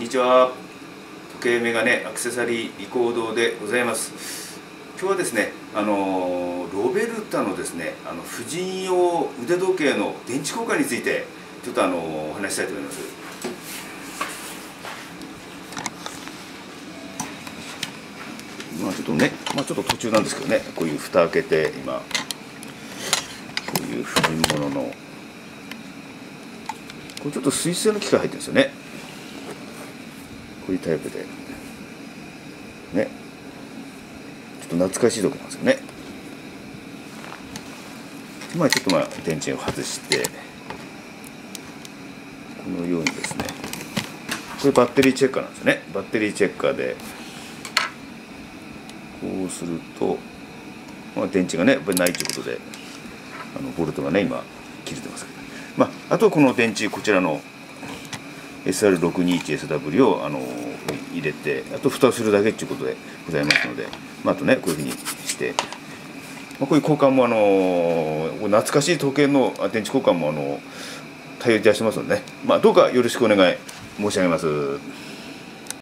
んにちは。時計メガネアクセサリーリコードでございます。今日はですねあのロベルタのですねあの婦人用腕時計の電池交換についてちょっとあのお話ししたいと思います。まあちょっとねまあちょっと途中なんですけどねこういう蓋開けて今こういう婦人物のこれちょっと水性の機械入ってるんですよね。こういうタイプで。ね。ちょっと懐かしいとこなんですよね。まあちょっとまあ電池を外してこのようにですね。これバッテリーチェッカーなんですね。バッテリーチェッカーでこうすると、まあ、電池がねやっぱりないということであのボルトがね今切れてますけど。まあ、あとこの電池こちらの SR621SW をあの入れてあと蓋をするだけっていうことでございますので、まあ、あとねこういうふうにして、まあ、こういう交換もあの懐かしい時計の電池交換もあの対応いたしますのでね、まあ、どうかよろしくお願い申し上げます。